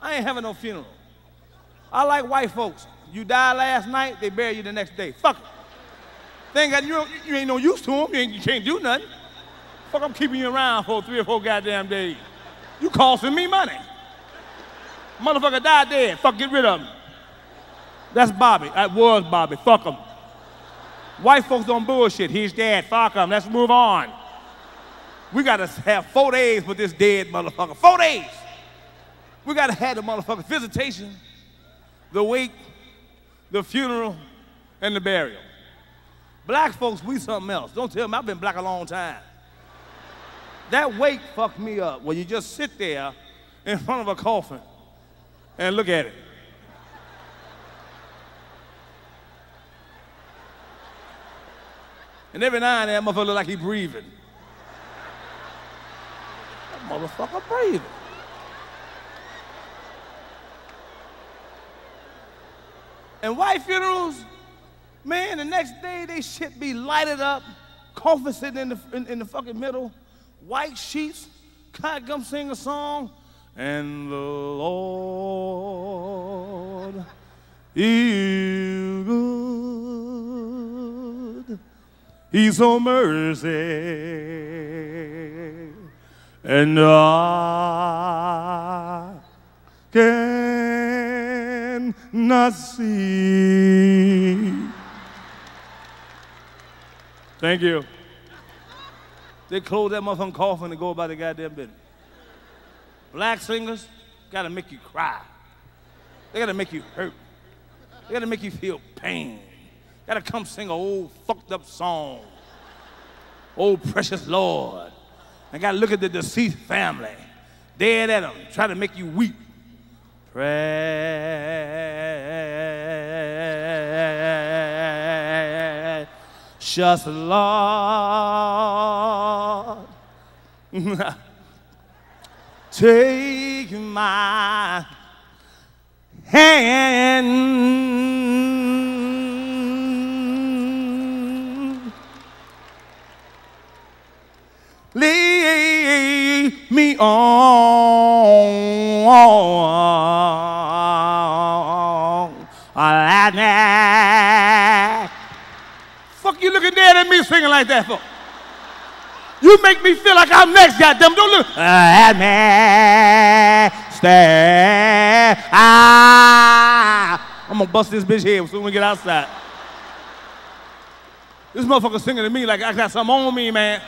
I ain't having no funeral. I like white folks. You died last night, they bury you the next day. Fuck it. They ain't got, you, you ain't no use to them. You, you can't do nothing. Fuck, I'm keeping you around for three or four goddamn days. You costing me money. Motherfucker died dead. Fuck, get rid of him. That's Bobby. That was Bobby. Fuck him. White folks don't bullshit. He's dead. Fuck him. Let's move on. We gotta have four days with this dead motherfucker. Four days. We gotta have the motherfucker visitation, the wake, the funeral, and the burial. Black folks, we something else. Don't tell me, I've been black a long time. That wake fucked me up where you just sit there in front of a coffin and look at it. And every now and then, that motherfucker look like he breathing. That motherfucker breathing. And white funerals, man, the next day they shit be lighted up, coffin sitting in the, in, in the fucking middle, white sheets, God come sing a song, and the Lord is good. He's so mercy, and I can not see. Thank you. They close that motherfucking coffin and go about the goddamn business. Black singers gotta make you cry. They gotta make you hurt. They gotta make you feel pain. Gotta come sing an old fucked up song. Oh, precious Lord. And gotta look at the deceased family. Dead at them, try to make you weep. Precious Lord. Take my hand. Lead me on. That night. Fuck you looking dead at me singing like that for? You make me feel like I'm next, goddamn. Don't look. That master. Ah. I'm gonna bust this bitch head as soon as we get outside. This motherfucker singing to me like I got something on me, man.